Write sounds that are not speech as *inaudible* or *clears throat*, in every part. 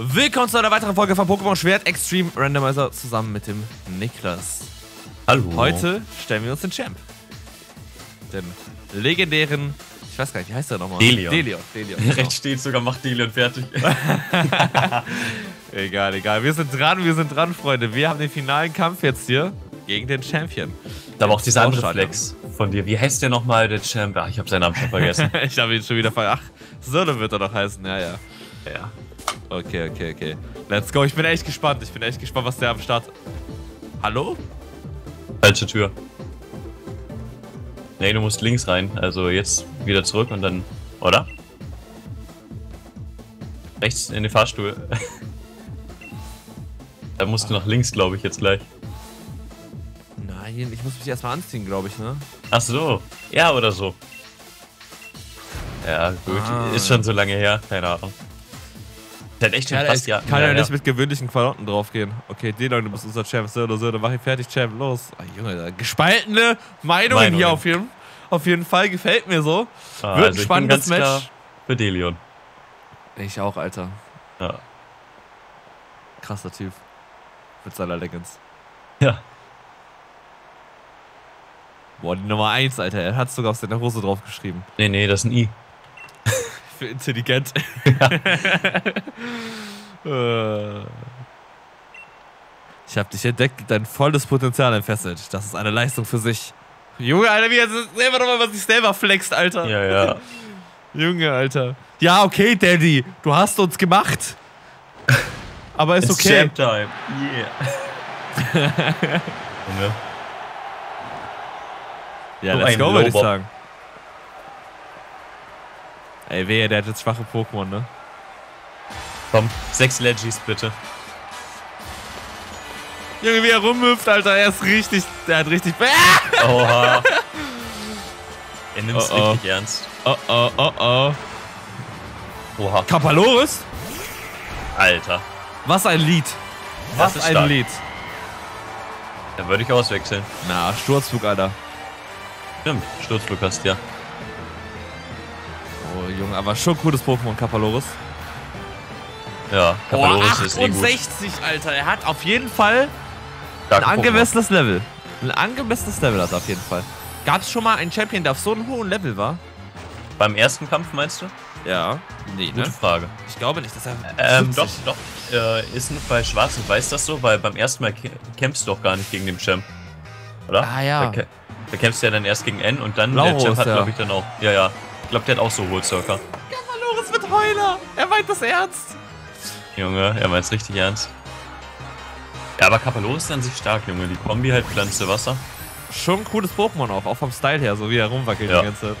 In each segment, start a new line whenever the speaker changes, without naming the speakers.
Willkommen zu einer weiteren Folge von Pokémon Schwert Extreme Randomizer zusammen mit dem Niklas.
Hallo.
Heute stellen wir uns den Champ. Den legendären, ich weiß gar nicht, wie heißt der nochmal?
Delion.
Delion. Delion *laughs* genau.
Rechts steht sogar, macht Delion fertig. *laughs*
egal, egal. Wir sind dran, wir sind dran, Freunde. Wir haben den finalen Kampf jetzt hier gegen den Champion.
Da war auch dieser andere. Flex von dir. Wie heißt der nochmal, der Champ? Ach, ich habe seinen Namen schon vergessen. *laughs*
ich habe ihn schon wieder ver... Ach, so wird er doch heißen. Ja, ja.
ja.
Okay, okay, okay. Let's go. Ich bin echt gespannt. Ich bin echt gespannt, was der am Start... Hallo?
Falsche Tür. Nee, du musst links rein. Also jetzt wieder zurück und dann. Oder? Rechts in den Fahrstuhl. *laughs* da musst du nach links, glaube ich, jetzt gleich.
Nein, ich muss mich erstmal anziehen, glaube ich, ne?
Ach so. Ja, oder so. Ja, gut.
Ah.
Ist schon so lange her. Keine Ahnung. Der hat echt schon
Ja,
fast ja.
kann ja,
ja,
nicht mit gewöhnlichen Klamotten draufgehen. Okay, Delon, du bist unser Champ. So oder so, dann mach ich fertig, Champ. Los. Ah, Junge, da- gespaltene Meinungen,
Meinungen.
hier auf jeden, auf jeden Fall. Gefällt mir so.
Ah,
Wird ein
also ich bin
spannendes Match.
Für Delion.
Ich auch, Alter.
Ja.
Krasser Typ. Mit seiner Leggings.
Ja.
Boah, die Nummer 1, Alter. Er hat sogar auf seiner Hose draufgeschrieben.
Nee, nee, das ist ein I.
Für intelligent. *laughs* Äh. ich hab dich entdeckt, dein volles Potenzial entfesselt. Das ist eine Leistung für sich. Junge, Alter, wie er selber nochmal was sich selber flext, Alter.
Ja, ja. *laughs*
Junge, Alter. Ja, okay, Daddy. Du hast uns gemacht. Aber ist
It's
okay.
Champ Time. Yeah. *laughs* Junge.
Ja, let's go, würde ich sagen. Ey, wehe, der hat jetzt schwache Pokémon, ne?
Komm, sechs Legis bitte.
Junge, wie er rumhüpft, Alter. Er ist richtig. Der hat richtig. *laughs*
Oha. Er nimmt es
Oh, oh.
richtig ernst.
Oh, oh, oh, oh.
Oha.
Kapaloris?
Alter.
Was ein Lied. Was ein
stark.
Lied.
Da würde ich auswechseln.
Na, Sturzflug, Alter.
Stimmt, Sturzflug hast ja.
Oh, Junge, aber schon cooles Pokémon, Kapaloris.
Ja, Kapaloris ist eh gut.
68, Alter. Er hat auf jeden Fall ein
Starke Pokémon.
angemessenes Level. Ein angemessenes Level hat er auf jeden Fall. Gab es schon mal einen Champion, der auf so einem hohen Level war?
Beim ersten Kampf meinst du?
Ja. Nee,
Gute
ne?
Frage.
Ich glaube nicht, dass er.
Ähm, doch,
70.
doch. Äh, ist bei Schwarz und Weiß das so? Weil beim ersten Mal kä- kämpfst du doch gar nicht gegen den Champ. Oder?
Ah, ja.
Da, da kämpfst du ja dann erst gegen N und dann
Lauro
der Champ hat,
der.
glaube ich, dann auch. Ja, ja. Ich glaube, der hat auch so hohe Circa.
Kapaloris mit Heuler. Er meint das ernst.
Junge, er meint's richtig ernst. Ja, aber Kapaloris ist an sich stark, Junge. Die Kombi halt Pflanze, Wasser.
Schon ein cooles Pokémon auch, auch vom Style her, so wie er rumwackelt
Ja.
die ganze Zeit.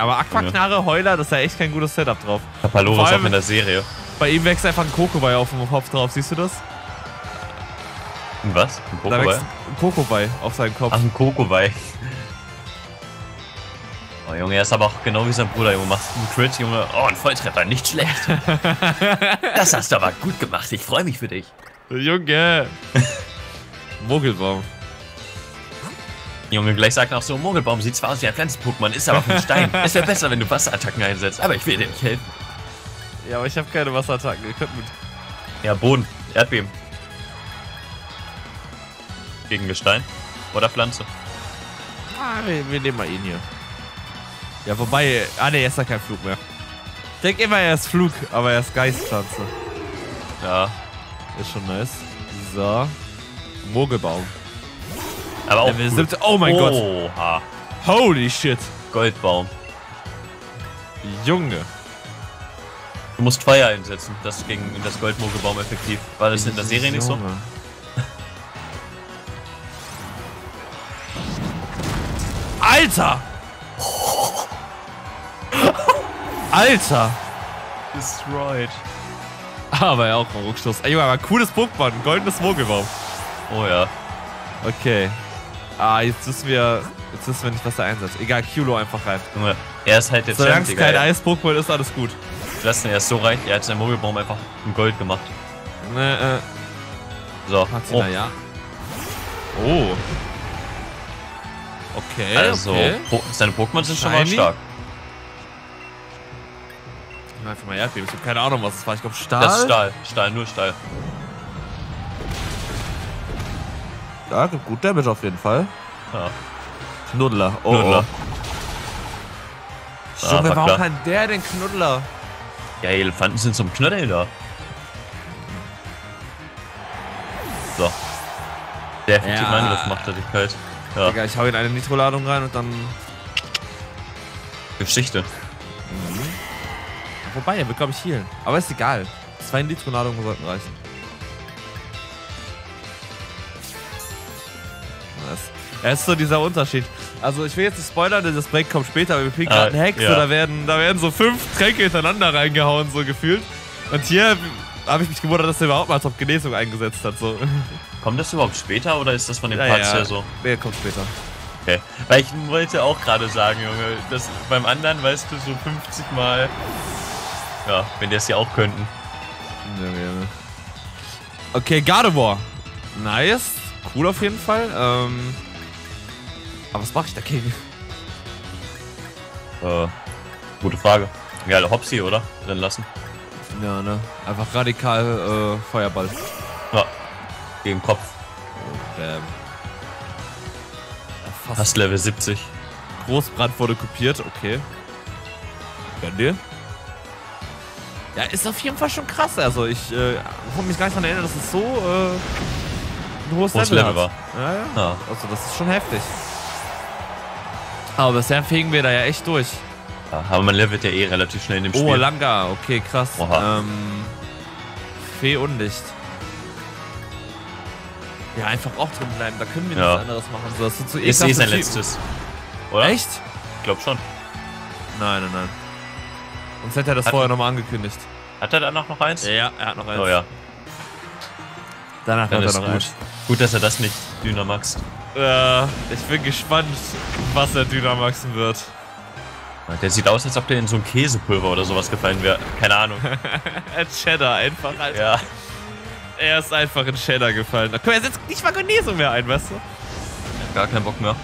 Aber Aquaknarre, Heuler, das ist ja echt kein gutes Setup drauf.
Kapaloris auch in der Serie.
Bei ihm wächst einfach ein Kokobei auf dem Kopf drauf, siehst du das?
Ein was? Ein
Da wächst ein Kokobei auf seinem Kopf.
Ach, ein Kokobei. Oh, Junge, er ist aber auch genau wie sein Bruder, Junge. Machst einen Crit, Junge. Oh, ein Volltreffer, nicht schlecht. *laughs* das hast du aber gut gemacht. Ich freue mich für dich.
Junge! *laughs* Mogelbaum.
Junge, gleich sagt auch so, Mogelbaum sieht zwar aus wie ein Pflanzen-Pokémon, ist aber von Stein. *laughs* es wäre besser, wenn du Wasserattacken einsetzt, aber ich will dir nicht helfen.
Ja, aber ich habe keine Wasserattacken. Ihr könnt mit.
Ja, Boden, Erdbeben. Gegen Gestein oder Pflanze.
Ah, wir, wir nehmen mal ihn hier. Ja, wobei. Ah, ne, er ist ja kein Flug mehr. Ich denke immer, er ist Flug, aber er ist Geistpflanze.
Ja,
Ist schon nice. So. Mogelbaum.
aber auch
Level
cool.
17. Oh mein Gott.
Oha,
Holy shit.
Goldbaum.
Junge.
Du musst Feuer einsetzen, das ist gegen das Goldmogelbaum effektiv. War das in der Serie nicht so?
Alter! Alter!
Destroyed.
Aber ja auch ein Rückstoß. Ey, aber cooles Pokémon. Goldenes Mogelbaum.
Oh ja.
Okay. Ah, jetzt wissen wir. Jetzt wissen wir nicht, was er einsetzt. Egal, Kylo einfach rein.
Er ist halt der
Solange
Champ,
es kein Eis-Pokémon ist, alles gut.
Lass ihn, er ist so reich, er hat seinen Mogelbaum einfach in Gold gemacht.
Ne, äh,
So.
Patina,
Oh,
ja. Oh. Okay,
also,
okay.
Po seine Pokémon sind schon mal stark.
Einfach mal Erdbeben. Ich habe keine Ahnung, was es war. Ich glaube Stahl.
Das ist Stahl. Stahl, nur Stahl.
Ja, gibt gut Damage auf jeden Fall.
Ja.
Knuddler. Oh,
Knuddler.
oh.
Ah,
Junge,
war
warum
klar.
kann der denn Knuddler?
Ja, Elefanten sind zum Knuddeln da. So. Der effektive
Ja.
Angriff macht er dich kalt. Ja,
Digga, ich hau in eine Nitro-Ladung rein und dann...
Geschichte.
Wobei, er wird, glaube ich, healen. Aber ist egal. Zwei Nitro-Ladungen sollten reichen. Das, das ist so dieser Unterschied. Also ich will jetzt nicht spoilern, denn das Break kommt später, aber wir
Ah,
gerade einen Hex,
ja.
da, werden, da werden so fünf Tränke hintereinander reingehauen, so gefühlt. Und hier habe ich mich gewundert, dass er überhaupt mal Top Genesung eingesetzt hat. So.
Kommt das überhaupt später oder ist das von den
Ja,
Parts
ja.
her so?
Nee, kommt später.
Okay. Weil ich wollte auch gerade sagen, Junge, dass beim anderen, weißt du, so 50 Mal. Ja, wenn die es ja auch könnten.
Okay, Gardevoir. Nice. Cool auf jeden Fall. Ähm, aber was mache ich dagegen?
Äh, gute Frage. Ja, Hopsi, oder? Drin lassen.
Ja, ne? Einfach radikal äh, Feuerball.
Ja. Gegen Kopf.
Bam. Ja, fast.
Fast Level 70.
Großbrand wurde kopiert, okay. Gönn dir. Ja, ist auf jeden Fall schon krass. Also ich äh, kann mich gar nicht daran erinnern, dass es so äh, ein hohes Level,
Level
hat. Ja, ja.
Ja.
Also das ist schon heftig. Aber bisher fegen wir da ja echt durch.
ja. Aber man levelt ja eh relativ schnell in dem
Oh,
Spiel.
Langa, okay, krass.
Oha.
Ähm, Fee Unlicht. Ja, einfach auch drin bleiben, da können wir
Ja.
nichts anderes machen. So, das sind so
ist eh sein letztes. Oder?
Echt?
Ich glaub schon.
Nein, nein, nein. Sonst hätte er das
Hat-
vorher nochmal angekündigt.
Hat er danach noch eins?
Ja, er hat noch eins.
Oh ja,
Danach
dann
hat er noch
gut.
eins.
Gut, dass er das nicht Dynamaxt.
Äh, ich bin gespannt, was er Dynamaxen wird.
Der sieht aus, als ob der in so ein Käsepulver oder sowas gefallen wäre. Keine Ahnung. *laughs*
Ein Cheddar einfach, Alter.
ja.
Er ist einfach in Cheddar gefallen. Guck mal, er setzt nicht mal Genesung mehr ein, weißt du?
Gar keinen Bock mehr.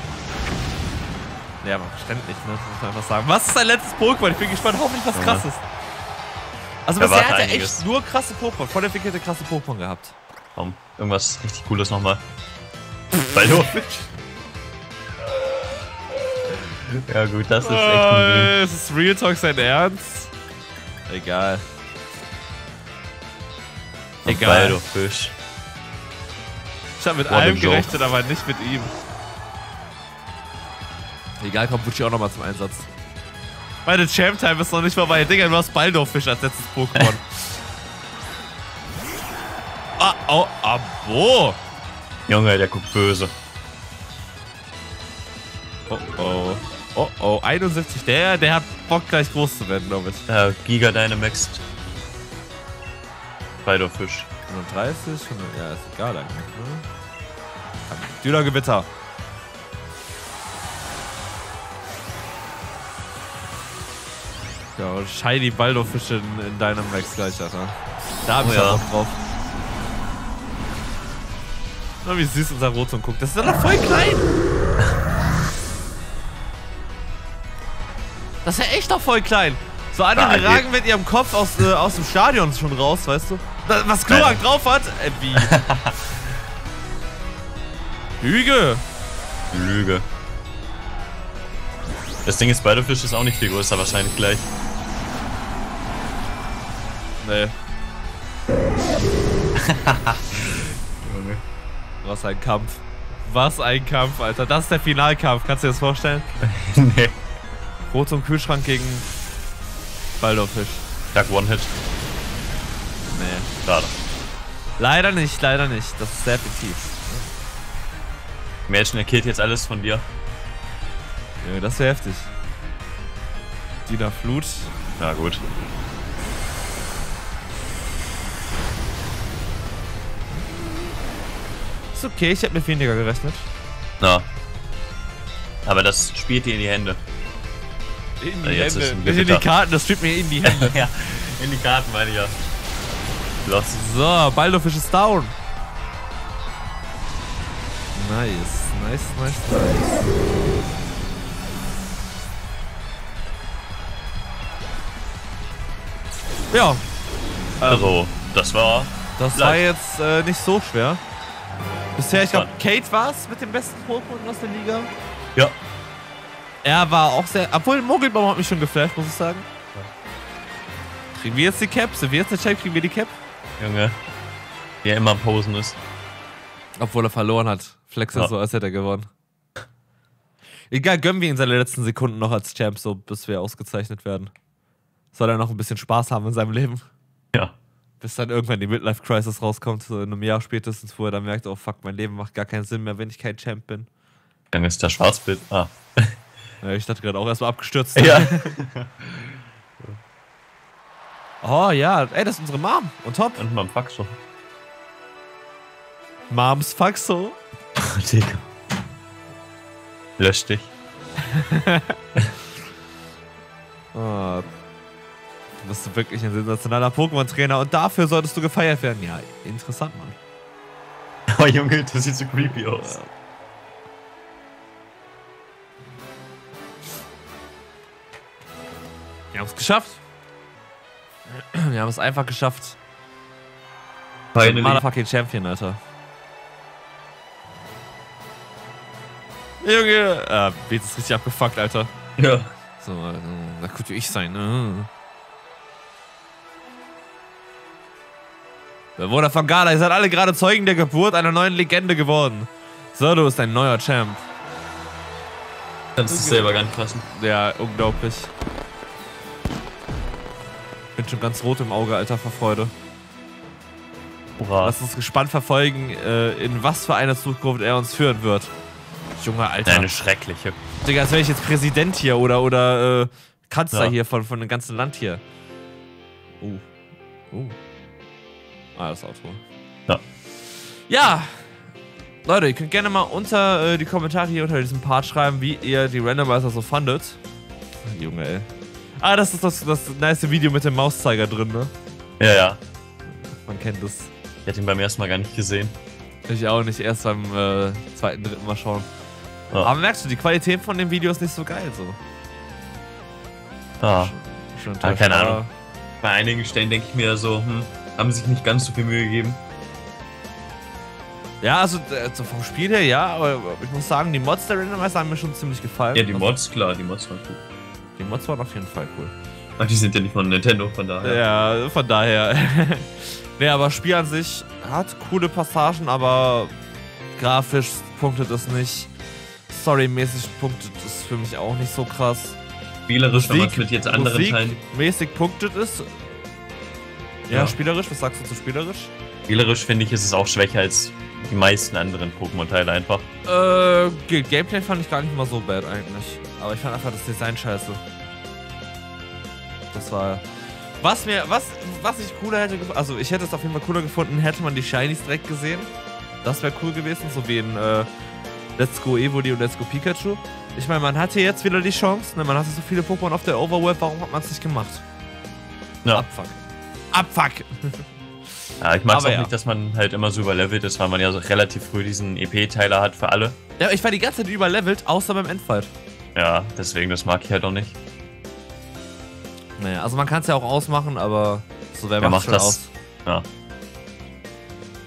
Ja, aber verständlich, ne? Muss man einfach sagen. Was ist sein letztes Pokémon? Ich bin gespannt, hoffentlich was krasses. Also bisher hat er echt nur krasse Pokémon, voll entwickelte krasse Pokémon gehabt.
Komm, irgendwas richtig Cooles nochmal. Baldo. *laughs* ja gut, das ist echt ein.
Äh, ist es Real Talk sein Ernst? Egal. Egal.
Baldo Fisch.
Ich habe mit
What
allem gerechnet, aber nicht mit ihm. Egal, kommt Butchi auch nochmal zum Einsatz. Meine Champ-Time ist noch nicht vorbei. Digga, du hast Baldorfisch als letztes Pokémon. *laughs* ah, oh, abo.
Junge, der guckt böse.
Oh, oh. Oh, oh, 71. Der, der hat Bock, gleich groß zu werden, glaube ich.
Ja, Giga Dynamax. Baldo Fisch.
130, 100, ja, ist egal eigentlich, ne? Düner-Gewitter. Ja, und shiny Baldorfische in, in deinem Max gleich, Alter. Da hab
Oh
ich
ja.
Bock drauf. Na, wie süß unser Rotzum guckt. Das ist doch voll klein. Das ist ja echt noch voll klein. So andere
Ah,
ragen mit ihrem Kopf aus, äh, aus dem Stadion schon raus, weißt du? Da, was Kloak drauf hat? Äh, wie? *laughs* Lüge.
Lüge. Das Ding ist, Baldo Fisch ist auch nicht viel größer, wahrscheinlich gleich.
Nee. *laughs* Was ein Kampf. Was ein Kampf, Alter. Das ist der Finalkampf. Kannst du dir das vorstellen? *laughs*
nee.
Rot zum Kühlschrank gegen Baldorfisch.
Tag One-Hit.
Nee.
Schade.
Leider nicht, leider nicht. Das ist sehr effektiv.
Mädchen, er killt jetzt alles von dir.
Ja, das wäre heftig. Dina Flut.
Na gut.
Okay, ich hätte mit weniger gerechnet.
Na. Aber das spielt dir in die Hände.
In
Ja, jetzt ist ein
Nicht in die. Karten, das spielt mir in die Hände. *laughs*
ja, in die Karten meine ich ja. Los.
so, Baldorfisch ist down. Nice, nice, nice, nice. Ja. Ähm,
Also, das war.
das
leicht.
war jetzt äh, nicht so schwer. Bisher, ich glaube. Kate war es mit dem besten Pokémon aus der Liga.
Ja.
Er war auch sehr. Obwohl, Mogelbaum hat mich schon geflasht, muss ich sagen. Kriegen wir jetzt die Cap? Sind wir jetzt der Champ? Kriegen wir die Cap?
Junge. Wie er immer am Posen ist.
Obwohl er verloren hat. Flex ist
Ja.
so, als hätte er gewonnen. Egal, gönnen wir ihn seine letzten Sekunden noch als Champ, so bis wir ausgezeichnet werden. Soll er noch ein bisschen Spaß haben in seinem Leben.
Ja.
Bis dann irgendwann die Midlife Crisis rauskommt, so in einem Jahr spätestens, wo er dann merkt, oh fuck, mein Leben macht gar keinen Sinn mehr, wenn ich kein Champ bin.
Dann ist der Schwarzbild. Ah. *laughs*
Ja, ich dachte gerade auch erstmal abgestürzt.
Ja. *laughs* *laughs*
Oh ja, ey, das ist unsere Mom. Und top.
Und mal Fax schon.
Moms Faxo.
Digga. Lösch dich.
Oh, du bist wirklich ein sensationaler Pokémon-Trainer und dafür solltest du gefeiert werden. Ja, interessant, Mann. *laughs*
Oh Junge, das sieht so creepy aus.
Wir haben es geschafft. Wir haben es einfach geschafft.
Finally.
Motherfucking Champion, Alter. Junge, äh, Beat ist richtig abgefuckt, Alter.
Ja.
So, äh, da könnte ich sein, ne? Bewohner von Gala, ihr seid alle gerade Zeugen der Geburt einer neuen Legende geworden. So, du bist ein neuer Champ.
Kannst du es selber gar nicht fassen.
Ja, unglaublich. Bin schon ganz rot im Auge, Alter, vor Freude.
Hurra.
Lass uns gespannt verfolgen, äh, in was für eine Zukunft er uns führen wird. Junge, Alter.
Eine schreckliche.
Digga, als wäre ich jetzt Präsident hier oder, oder äh, Kanzler
Ja.
hier von, von dem ganzen Land hier. Uh. Uh. Ah, das Auto.
Ja.
Ja. Leute, ihr könnt gerne mal unter äh, die Kommentare hier unter diesem Part schreiben, wie ihr die Randomizer so fandet. Junge, ey. Ah, das ist das, das nice Video mit dem Mauszeiger drin, ne?
Ja, ja.
Man kennt das.
Ich hätte ihn beim ersten Mal gar nicht gesehen.
Ich auch nicht, erst beim äh, zweiten, dritten Mal schauen.
Ja.
Aber merkst du, die Qualität von dem Video ist nicht so geil, so.
Ah.
Schon
Ah, keine Ahnung. Bei einigen Stellen denke ich mir so, hm, haben sich nicht ganz so viel Mühe gegeben.
Ja, also, äh, so vom Spiel her ja, aber ich muss sagen, die Mods der Randomizer haben mir schon ziemlich gefallen.
Ja, die
Also,
Mods, klar, die Mods waren cool.
die Mods waren auf jeden Fall cool.
Aber die sind ja nicht von Nintendo, von daher.
Ja, von daher. *laughs* nee, aber Spiel an sich hat coole Passagen, aber grafisch punktet es nicht. Storymäßig punktet es für mich auch nicht so krass.
Spielerisch, wenn man es mit jetzt anderen Teilen.
mäßig punktet es. Ja,
Ja.
spielerisch, was sagst du zu spielerisch?
Spielerisch finde ich, ist es auch schwächer als die meisten anderen Pokémon-Teile einfach.
Äh, Gameplay fand ich gar nicht mal so bad eigentlich. Aber ich fand einfach das Design scheiße. Das war. Was mir, was, was ich cooler hätte gefunden, also ich hätte es auf jeden Fall cooler gefunden, hätte man die Shinies direkt gesehen. Das wäre cool gewesen, so wie in äh, Let's Go Evoli und Let's Go Pikachu. Ich meine, man hatte jetzt wieder die Chance, ne? man hatte so viele Pokémon auf der Overworld, warum hat man es nicht gemacht?
Ja.
Abfuck. Abfuck!
Ja, ich mag es auch
ja.
nicht, dass man halt immer so überlevelt ist, weil man ja so relativ früh diesen EP-Teiler hat für alle.
Ja, ich war die ganze Zeit überlevelt, außer beim Endfight.
Ja, deswegen, das mag ich halt auch nicht.
Naja, also man kann es ja auch ausmachen, aber so wer
Wer
macht
macht
schon
das?
aus.
Ja.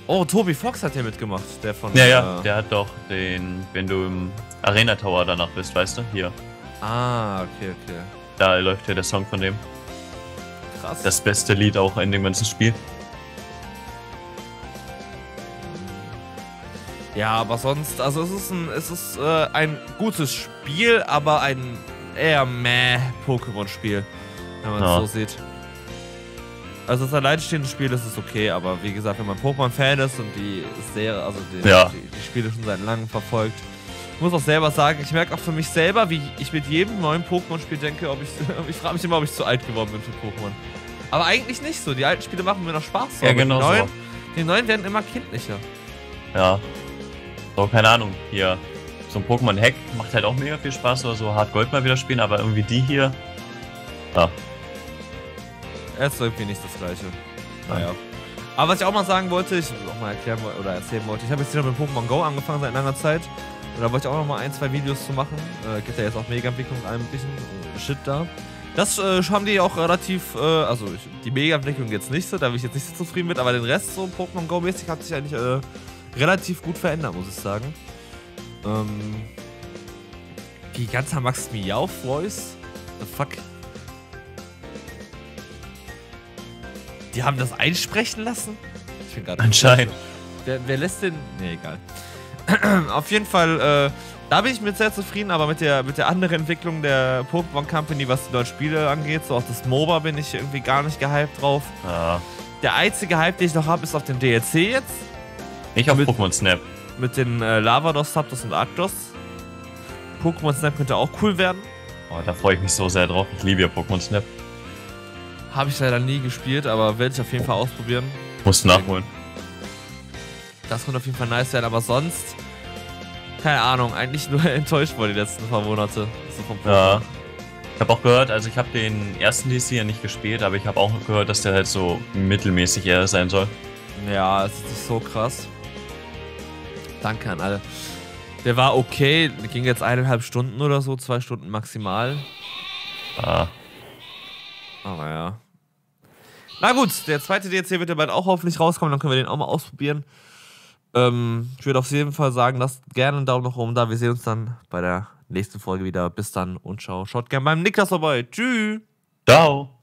Oh, Toby Fox hat ja mitgemacht, der von.
Ja, ja,
Äh,
der hat doch den, wenn du im Arena Tower danach bist, weißt du? Hier.
ah, okay, okay.
Da läuft ja der Song von dem.
Krass.
Das beste Lied auch in dem ganzen Spiel.
ja, aber sonst, also es ist ein, es ist äh, ein gutes Spiel, aber ein eher meh Pokémon-Spiel, wenn man es
Ja.
so sieht. Also das alleinstehende Spiel ist es okay, aber wie gesagt, wenn man Pokémon-Fan ist und die Serie, also die,
Ja.
die, die Spiele schon seit langem verfolgt, ich muss auch selber sagen, ich merke auch für mich selber, wie ich mit jedem neuen Pokémon-Spiel denke, ob ich, *laughs* ich frage mich immer, ob ich zu alt geworden bin für Pokémon. Aber eigentlich nicht so. Die alten Spiele machen mir noch Spaß. so,
Ja, genau
die
so.
neuen, Die neuen werden immer kindlicher.
Ja. So, keine Ahnung. Hier, so ein Pokémon-Hack macht halt auch mega viel Spaß oder so Hard Gold mal wieder spielen, aber irgendwie die hier. Ja.
Es ist irgendwie nicht das gleiche. Naja. Aber was ich auch mal sagen wollte, ich auch mal erklären oder erzählen wollte, ich habe jetzt wieder mit Pokémon Go angefangen seit langer Zeit. Und da wollte ich auch noch mal ein, zwei Videos zu machen. Äh, gibt ja jetzt auch Mega-Entwicklung und allem möglichen äh, Shit da. Das äh, haben die auch relativ, äh, also ich, die Mega-Entwicklung jetzt nicht so, da bin ich jetzt nicht so zufrieden mit, aber den Rest so Pokémon Go-mäßig hat sich eigentlich äh, relativ gut verändert, muss ich sagen. Ähm, Gigantamax Miau Voice? The fuck? Die haben das einsprechen lassen?
Ich bin gerade. Anscheinend.
Wer, wer, lässt den. Nee, egal. *clears throat* Auf jeden Fall, äh, da bin ich mit sehr zufrieden, aber mit der, mit der anderen Entwicklung der Pokémon Company, was die neuen Spiele angeht, so auch das MOBA bin ich irgendwie gar nicht gehypt drauf.
Ja.
Der einzige Hype, den ich noch habe, ist auf dem DLC jetzt.
Ich auf Pokémon Snap.
Mit den äh, Lavados, Zapdos und Arctos. Pokémon Snap könnte auch cool werden.
Oh, da freue ich mich so sehr drauf. Ich liebe ja Pokémon Snap.
Habe ich leider nie gespielt, aber werde ich auf jeden Fall ausprobieren.
Musst nachholen.
Das könnte auf jeden Fall nice werden, aber sonst, keine Ahnung, eigentlich nur *laughs* enttäuscht war die letzten paar Monate.
So ja. Ich habe auch gehört, also ich habe den ersten DC ja nicht gespielt, aber ich habe auch gehört, dass der halt so mittelmäßig eher sein soll.
Ja, es ist so krass. Danke an alle. Der war okay, ging jetzt eineinhalb Stunden oder so, zwei Stunden maximal.
Ah.
Aber ja. Na gut, der zweite DLC wird ja bald auch hoffentlich rauskommen, dann können wir den auch mal ausprobieren. Ähm, ich würde auf jeden Fall sagen, lasst gerne einen Daumen nach oben da. Wir sehen uns dann bei der nächsten Folge wieder. Bis dann und ciao. Schaut gerne beim Niklas vorbei. Tschüss.
Ciao.